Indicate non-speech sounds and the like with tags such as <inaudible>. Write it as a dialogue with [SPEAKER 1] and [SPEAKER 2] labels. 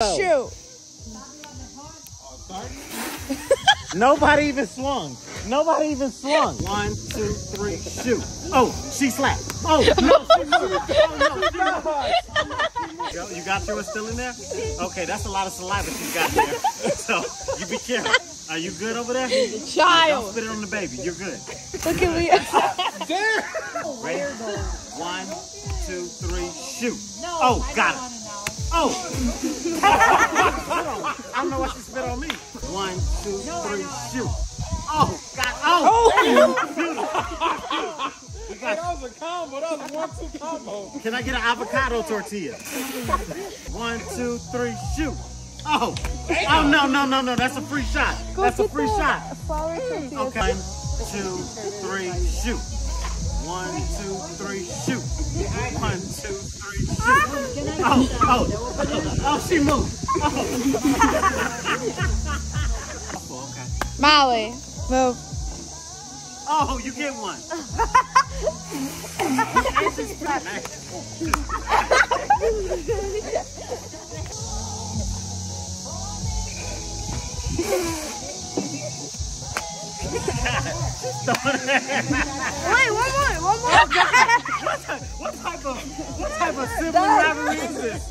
[SPEAKER 1] Shoot. <laughs>
[SPEAKER 2] Nobody even swung. Nobody even swung. One, two, three, shoot. Oh, she slapped. Oh, no, she moved. Oh, no, she <laughs> You got yours still in there? Okay, that's a lot of saliva she's got there. So, you be careful. Are you good over there? Don't
[SPEAKER 1] Child.
[SPEAKER 2] spit it on the baby. You're good.
[SPEAKER 1] Look at me. <laughs>
[SPEAKER 2] Ready? One, two, three, shoot. Oh, got it. Oh. <laughs> I don't know why she spit on me. One, two, three, shoot. Oh, got Oh. oh. We got- <laughs>
[SPEAKER 3] That was a combo. That was a one-two combo.
[SPEAKER 2] Can I get an avocado tortilla? One, two, three, shoot. Oh. Oh, no, no, no, no. That's a free shot. That's a free shot.
[SPEAKER 1] Flour tortillas.
[SPEAKER 2] Okay. One, two, three, shoot. One, two, three, shoot. One, two, three, shoot. Oh, oh, oh, she moved. Oh. okay. Oh.
[SPEAKER 1] Molly, move.
[SPEAKER 2] Oh, you get one.
[SPEAKER 1] Wait, one more, one more. <laughs>
[SPEAKER 2] rivalry is this?